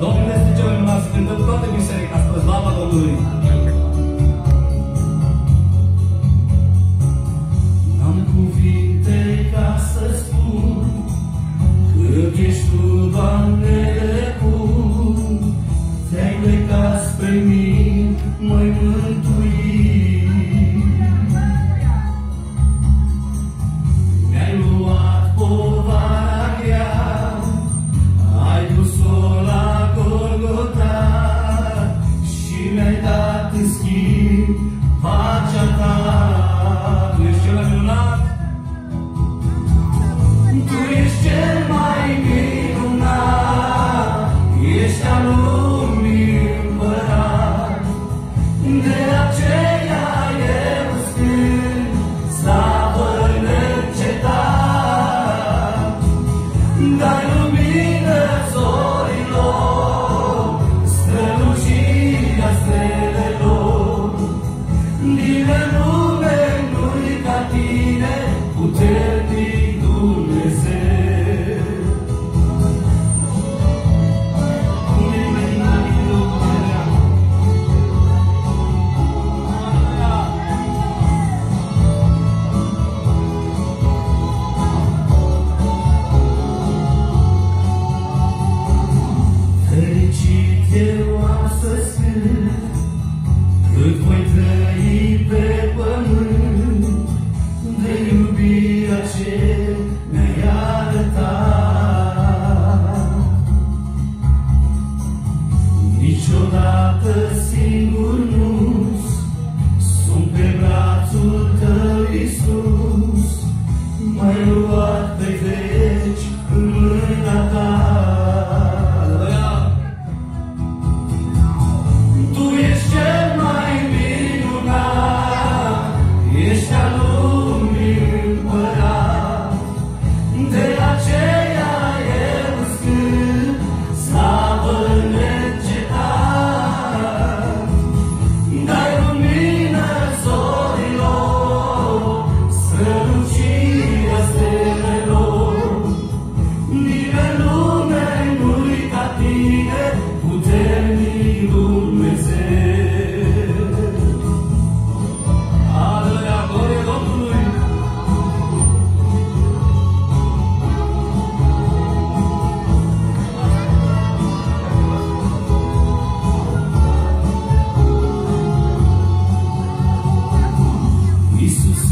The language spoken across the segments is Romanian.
Domnul este cel înalt, cântăm toată biserica spre slava Domnului. N-am cuvinte ca să spun cât ești tu, Doamne, bun. Te-ai plecat spre mine, mă-i. 别老去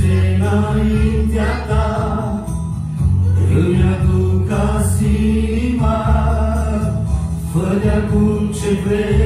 este înaintea ta, îmi aduc asima, fă de acum ce vrei.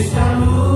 está no